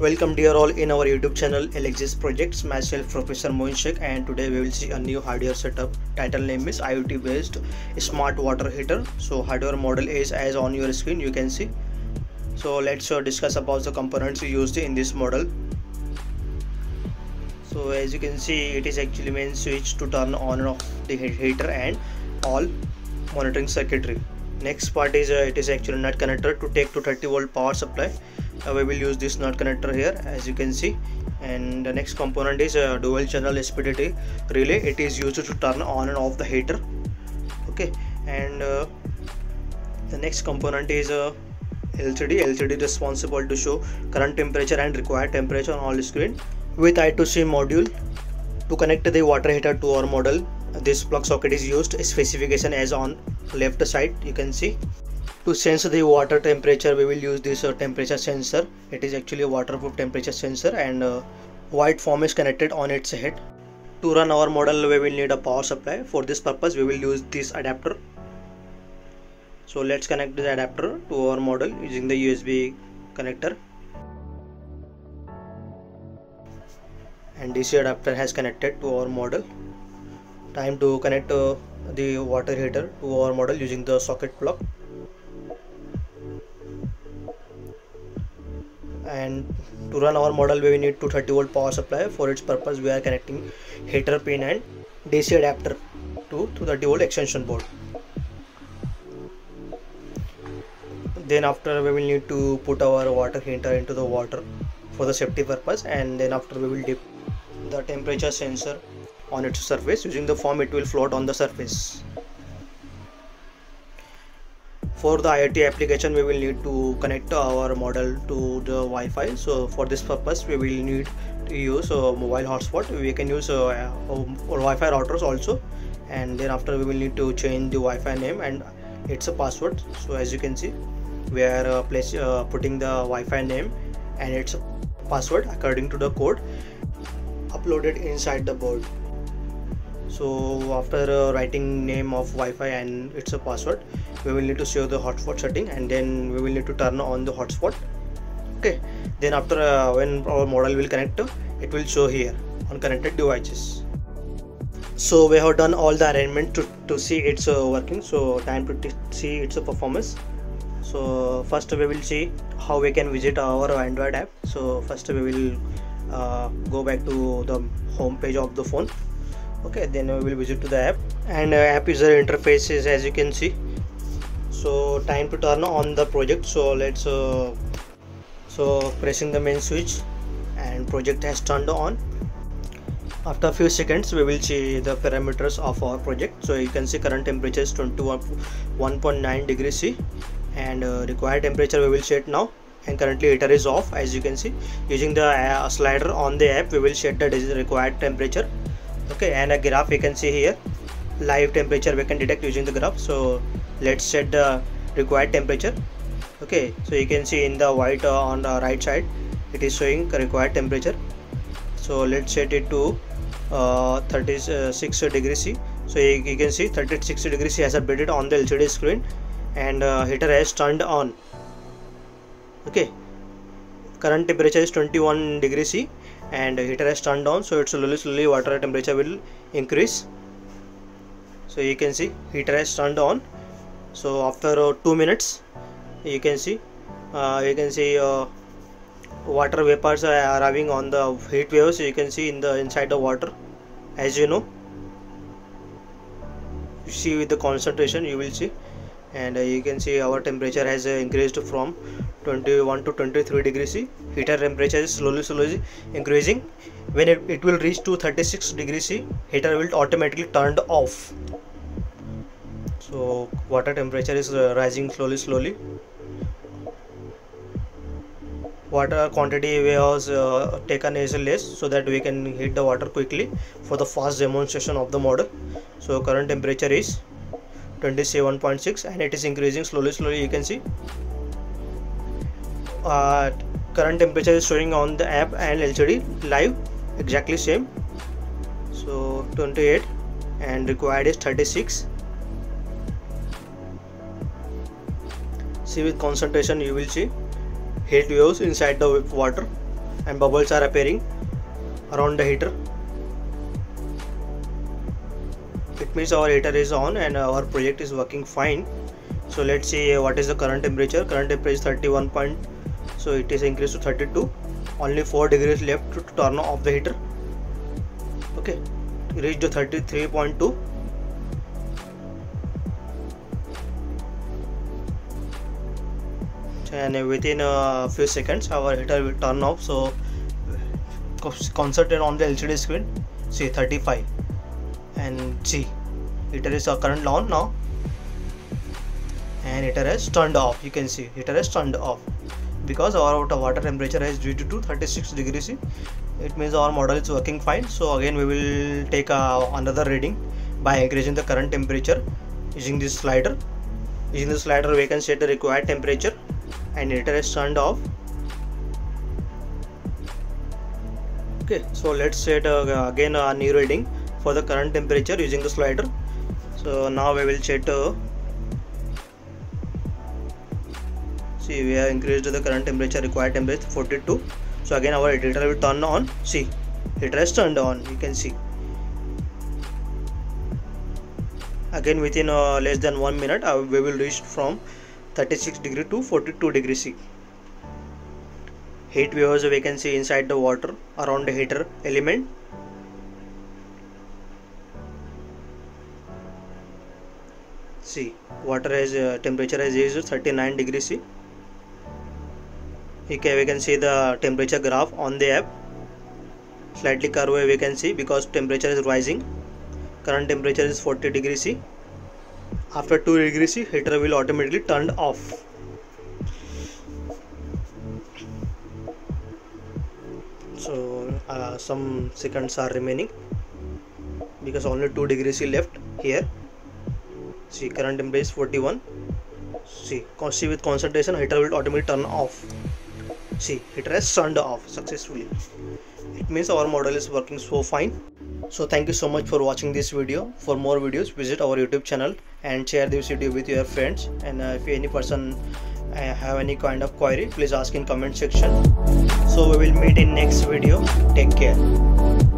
Welcome dear all in our YouTube channel Elexys Projects. Myself Professor Moin Sheikh and today we will see a new hardware setup. Title name is IoT based smart water heater. So hardware model is as on your screen you can see. So let's uh, discuss about the components used in this model. So as you can see it is actually main switch to turn on and off the heater and all monitoring circuitry. Next part is uh, it is actually nut connector to take to 30 volt power supply uh, we will use this nut connector here as you can see. And the next component is a dual channel SPDT relay it is used to turn on and off the heater. Okay. And uh, the next component is a LCD LCD responsible to show current temperature and required temperature on all screen with I2C module to connect the water heater to our model. This plug socket is used. Specification as on left side you can see to sense the water temperature we will use this uh, temperature sensor. It is actually a waterproof temperature sensor and uh, white form is connected on its head. To run our model we will need a power supply. For this purpose we will use this adapter. So let's connect this adapter to our model using the USB connector. And DC adapter has connected to our model. Time to connect uh, the water heater to our model using the socket plug and to run our model we need 230 volt power supply. For its purpose we are connecting heater pin and DC adapter to 230 volt extension board. Then after we will need to put our water heater into the water for the safety purpose and then after we will dip the temperature sensor on its surface. Using the form it will float on the surface for the IoT application we will need to connect our model to the Wi-Fi. So for this purpose we will need to use a mobile hotspot. We can use uh, Wi-Fi routers also. And then after we will need to change the Wi-Fi name and it's a password. So as you can see we are uh, place, uh, putting the Wi-Fi name and its password according to the code uploaded inside the board so after uh, writing name of Wi-Fi and its a password we will need to save the hotspot setting and then we will need to turn on the hotspot. Okay. Then after uh, when our model will connect it will show here on connected devices. So we have done all the arrangement to, to see it's uh, working. So time to see its performance. So first we will see how we can visit our android app. So first we will uh, go back to the home page of the phone okay then we will visit to the app. And uh, app user interface is as you can see. So time to turn on the project. So let's uh, so pressing the main switch. And project has turned on. After a few seconds we will see the parameters of our project. So you can see current temperature is 21.9 degrees c. And uh, required temperature we will set now. And currently heater is off as you can see. Using the uh, slider on the app we will set the required temperature okay and a graph we can see here. Live temperature we can detect using the graph. So let's set the required temperature. Okay so you can see in the white uh, on the right side it is showing required temperature. So let's set it to uh, 36 degrees C. So you, you, can see 36 degrees C has updated on the LCD screen and uh, heater has turned on. Okay current temperature is 21 degrees C and heater has turned on so it's slowly slowly water temperature will increase. So you can see heater has turned on. So after uh, two minutes you can see uh, you can see uh, water vapors are arriving on the heat waves. You can see in the inside the water as you know. You see with the concentration you will see and uh, you can see our temperature has uh, increased from 21 to 23 degrees C. Heater temperature is slowly slowly increasing. When it, it will reach to 36 degrees C heater will automatically turned off. So water temperature is uh, rising slowly slowly. Water quantity was uh, taken is less so that we can heat the water quickly for the fast demonstration of the model. So current temperature is 27.6 and it is increasing slowly slowly you can see. Uh, current temperature is showing on the app and LCD live exactly same. So 28 and required is 36 see with concentration you will see heat waves inside the water and bubbles are appearing around the heater it means our heater is on and our project is working fine. So let's see what is the current temperature. Current temperature is 31 point so it is increased to 32 only 4 degrees left to turn off the heater. Okay reached to 33.2 and within a few seconds our heater will turn off. So concentrate on the LCD screen. See 35 and see heater is a current on now. And heater has turned off. You can see heater has turned off. Because our water temperature has reached to 36 degrees. C it means our model is working fine. So again we will take uh, another reading by increasing the current temperature using this slider. Using the slider we can set the required temperature. And heater is turned off. Okay so let's set uh, again a new reading for the current temperature using the slider. So now we will set uh, see we have increased the current temperature required temperature 42 so again our heater will turn on. See it has turned on you can see. Again within uh, less than one minute uh, we will reach from 36 degree to 42 degree C heat waves we can see inside the water around the heater element water has uh, temperature has reached 39 degree C. Okay we can see the temperature graph on the app. Slightly curved we can see because temperature is rising. Current temperature is 40 degree C. After 2 degree C heater will automatically turned off. So uh, some seconds are remaining because only 2 degrees C left here see current is 41 see see with concentration heater will automatically turn off. See heater has turned off successfully. It means our model is working so fine. So thank you so much for watching this video. For more videos visit our youtube channel and share this video with your friends. And uh, if any person uh, have any kind of query please ask in comment section. So we will meet in next video. Take care